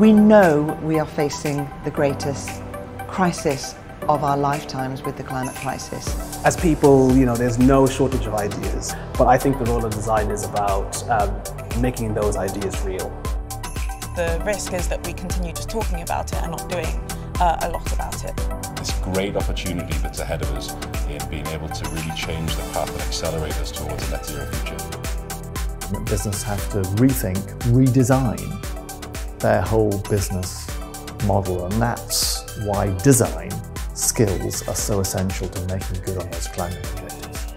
We know we are facing the greatest crisis of our lifetimes with the climate crisis. As people, you know, there's no shortage of ideas, but I think the role of design is about um, making those ideas real. The risk is that we continue just talking about it and not doing uh, a lot about it. This great opportunity that's ahead of us in being able to really change the path and accelerate us towards a net zero future. Business have to rethink, redesign their whole business model, and that's why design skills are so essential to making good on those climate objectives.